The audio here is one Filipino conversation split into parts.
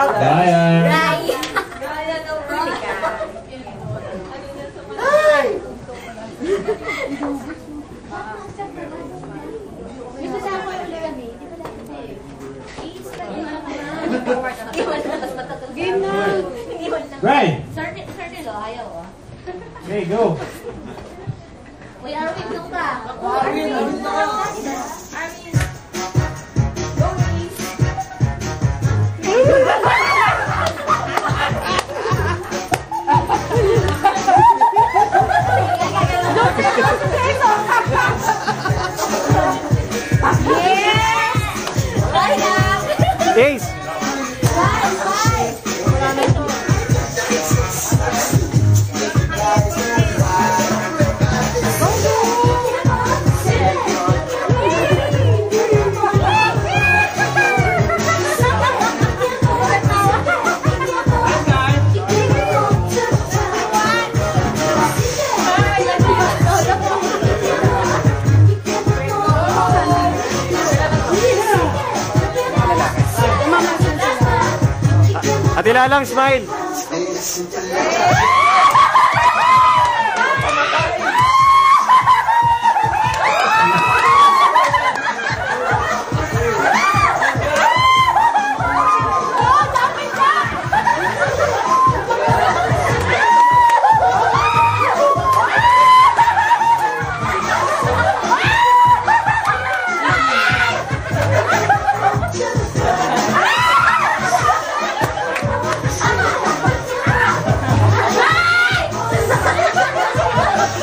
Ryan. Ulit kami? Di ba dapat Game na! Ryan. Certain, certain lo, ayaw oh. Okay, go. Uy, Arwin, nung ka. Arwin, na ka. Atila lang, smile.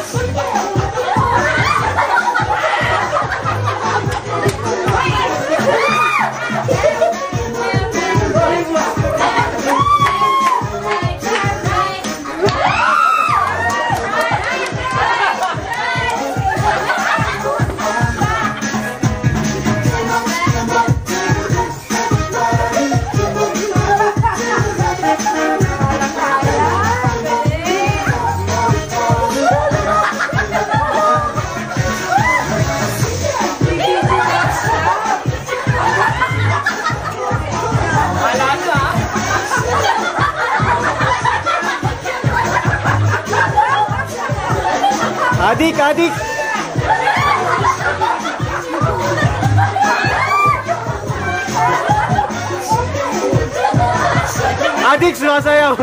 소리 봐. Adik, adik. Adik, sumasayaw.